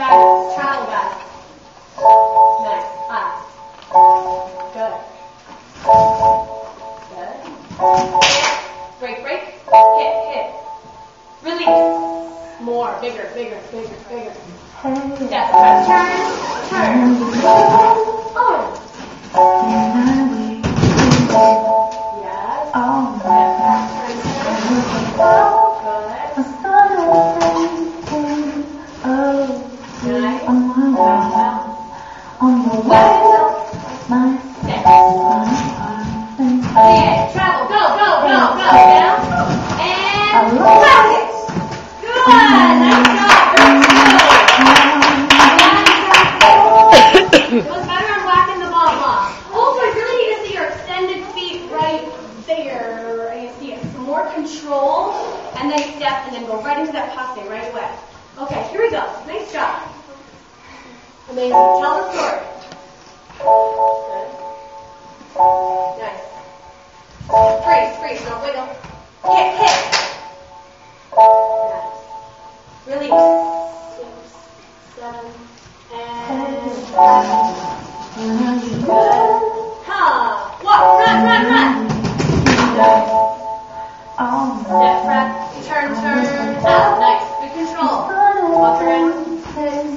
Fabulous. Travel, guys. Nice. Good. Good. Break, break. Hit, hit. Release. More. Bigger, bigger, bigger, bigger. Step. Turn. Turn. Oh. Back. Six. Okay, travel. Go, go, go, go. Down. And it. Good. Nice job. Very good. Was better on whacking the ball ball. Also, I really need to see your extended feet right there. I see more control, and then step, and then go right into that passe right away. Okay, here we go. Nice job. Amazing. Tell the story. Freeze, don't wiggle. Hit, hit. Nice. Release. Six, seven, and. Ha! Walk, run, run, run. Step back, turn, turn, out. Nice. Good control. Walk around. And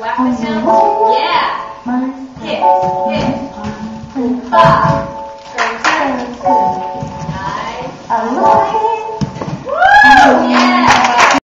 whack this down. Yeah. Hit. Turn.